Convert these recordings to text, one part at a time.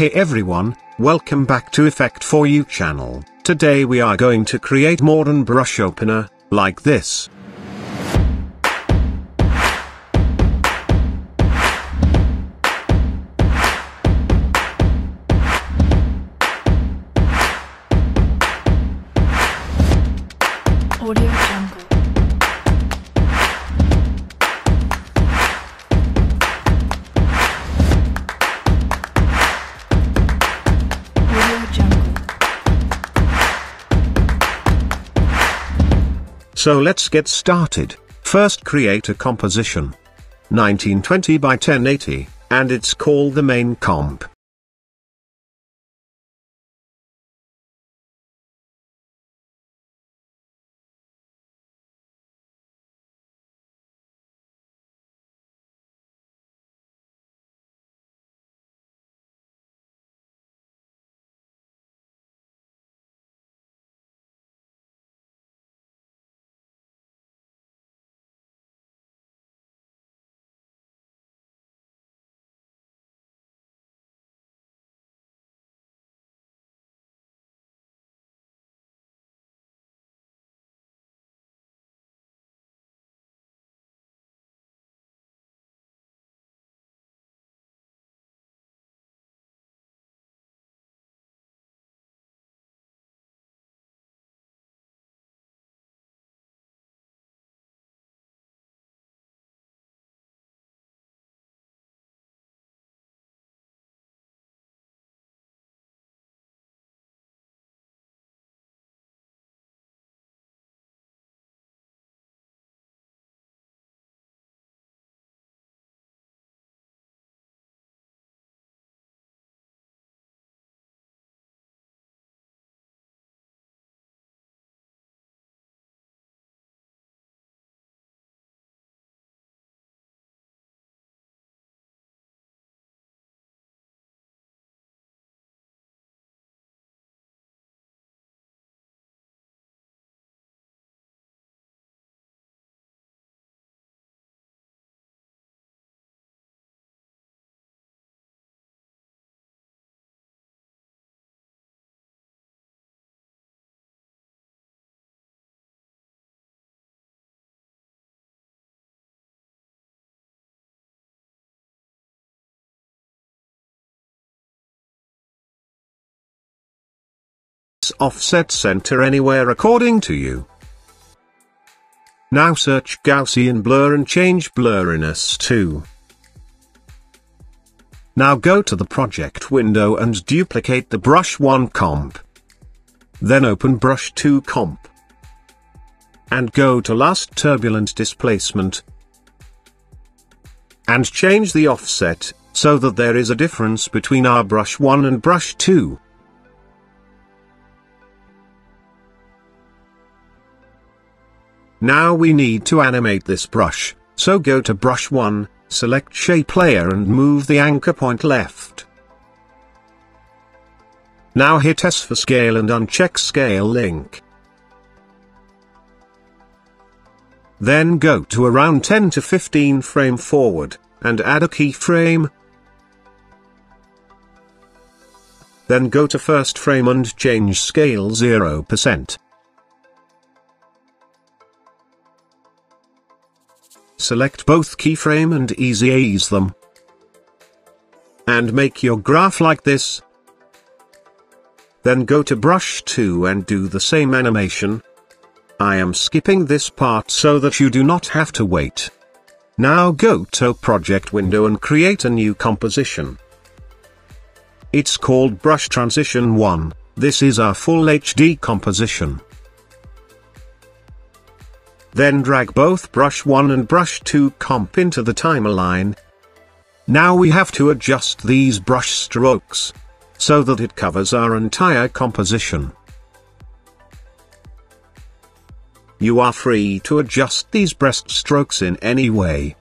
Hey everyone, welcome back to Effect for You channel. Today we are going to create modern brush opener, like this. So let's get started. First create a composition. 1920 by 1080, and it's called the main comp. Offset center anywhere according to you. Now search Gaussian blur and change blurriness to. Now go to the project window and duplicate the brush 1 comp. Then open brush 2 comp. And go to last turbulent displacement. And change the offset, so that there is a difference between our brush 1 and brush 2. Now we need to animate this brush, so go to brush 1, select shape layer and move the anchor point left. Now hit S for scale and uncheck scale link. Then go to around 10 to 15 frame forward, and add a keyframe. Then go to first frame and change scale 0%. Select both keyframe and easy ease them. And make your graph like this. Then go to brush 2 and do the same animation. I am skipping this part so that you do not have to wait. Now go to project window and create a new composition. It's called brush transition 1, this is our full HD composition. Then drag both brush 1 and brush 2 comp into the timeline. Now we have to adjust these brush strokes. So that it covers our entire composition. You are free to adjust these brush strokes in any way.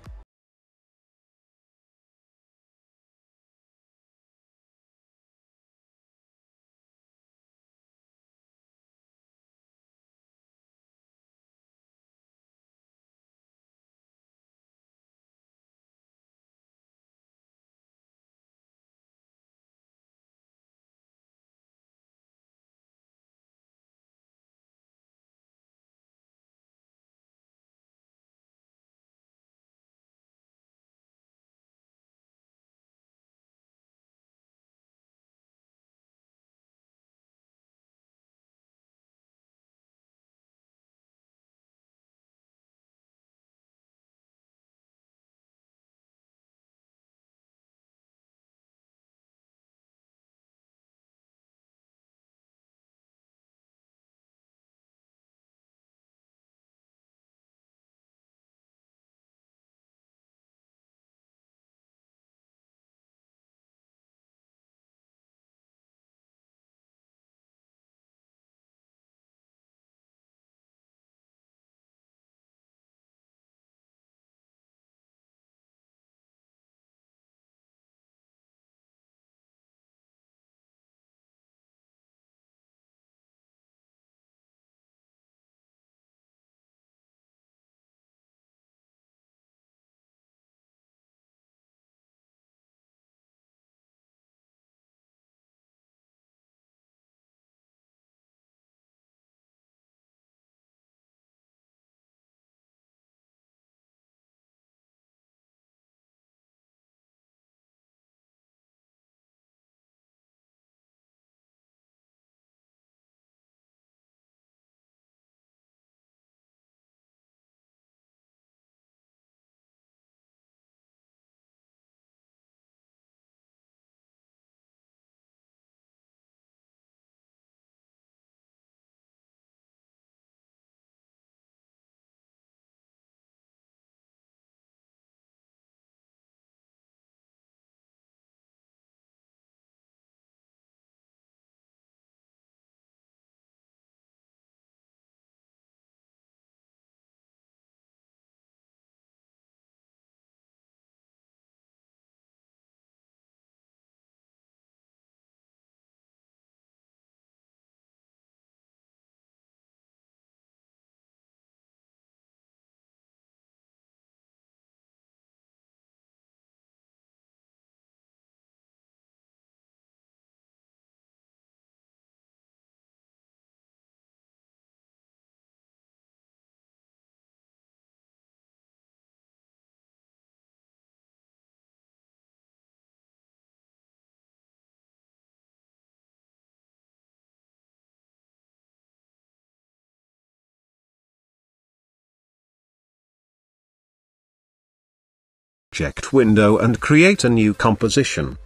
Object window and create a new composition.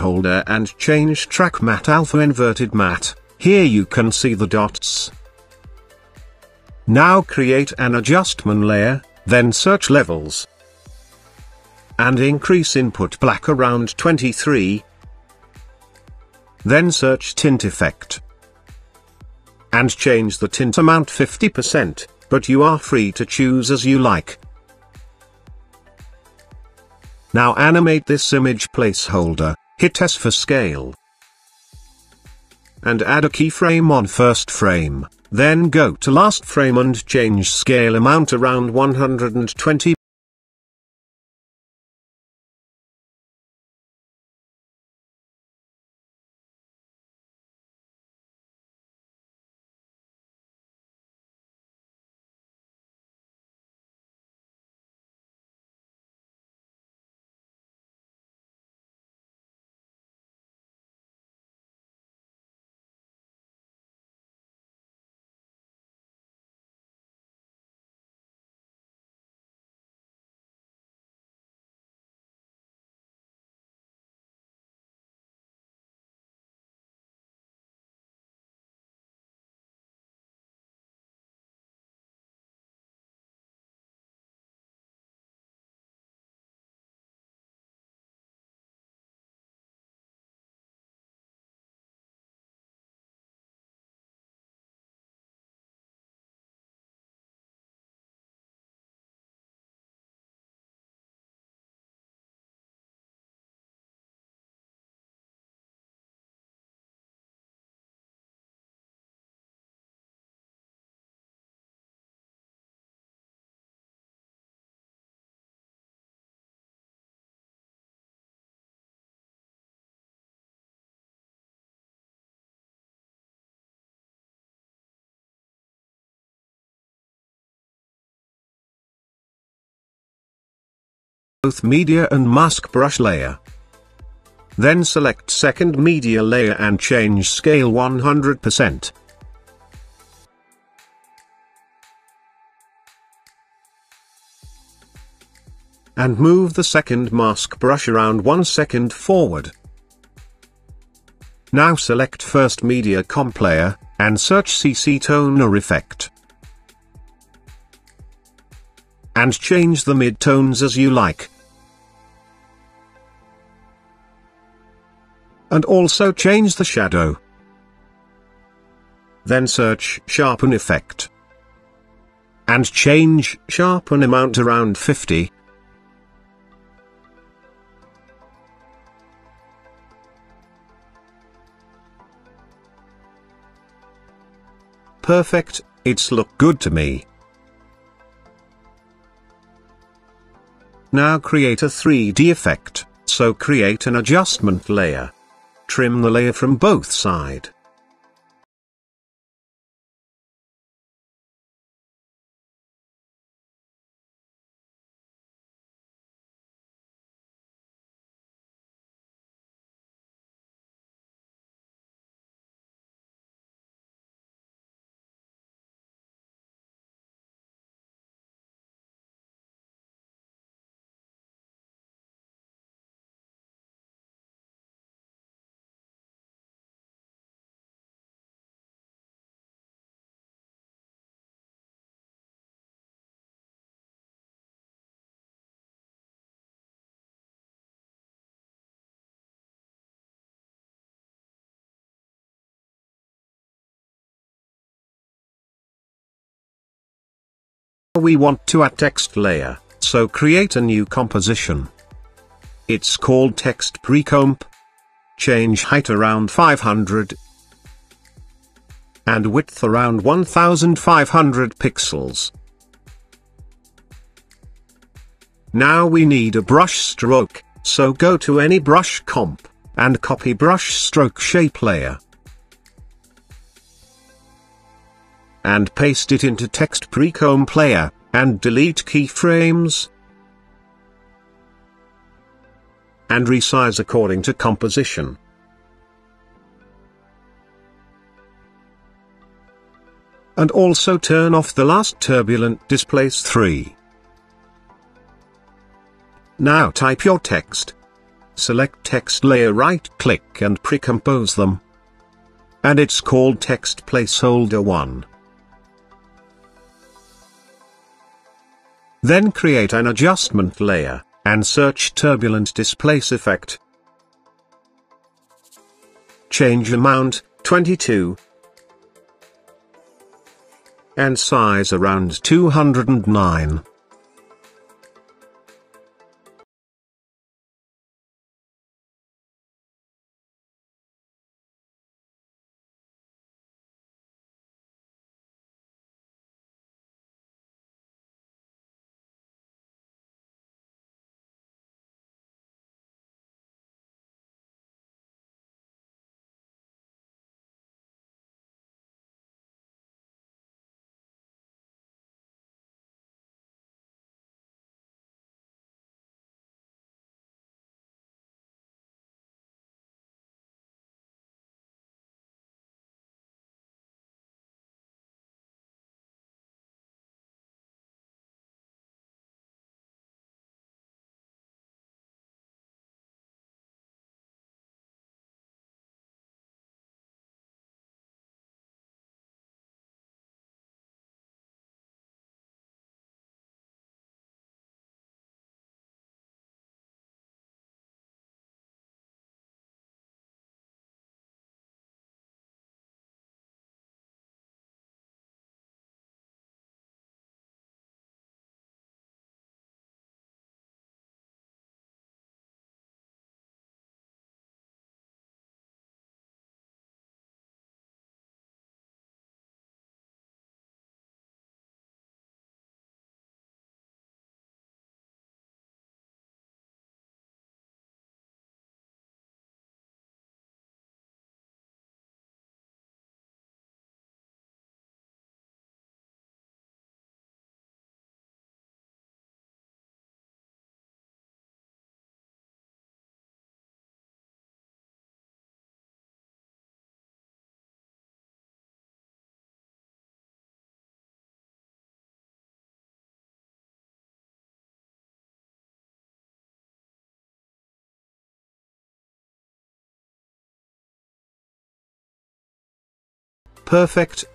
Holder and change track matte alpha inverted matte, here you can see the dots. Now create an adjustment layer, then search levels. And increase input black around 23. Then search tint effect. And change the tint amount 50%, but you are free to choose as you like. Now animate this image placeholder. Hit S for scale. And add a keyframe on first frame, then go to last frame and change scale amount around 120 both media and mask brush layer. Then select second media layer and change scale 100%. And move the second mask brush around 1 second forward. Now select first media comp layer, and search CC toner effect and change the midtones as you like. and also change the shadow. Then search Sharpen Effect. And change Sharpen amount around 50. Perfect, it's look good to me. Now create a 3D effect, so create an adjustment layer. Trim the layer from both side. We want to add text layer, so create a new composition. It's called text precomp. Change height around 500 and width around 1500 pixels. Now we need a brush stroke, so go to any brush comp, and copy brush stroke shape layer. And paste it into text precomp player, and delete keyframes. And resize according to composition. And also turn off the last turbulent displace 3. Now type your text. Select text layer right click and precompose them. And it's called text placeholder 1. Then create an adjustment layer, and search Turbulent Displace Effect. Change amount, 22. And size around 209. Perfect,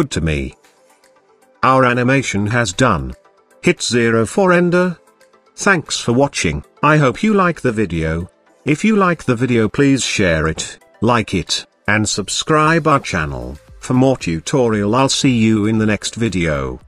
good to me. Our animation has done. Hit 0 for ender. Thanks for watching, I hope you like the video. If you like the video please share it, like it, and subscribe our channel. For more tutorial I'll see you in the next video.